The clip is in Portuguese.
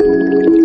Música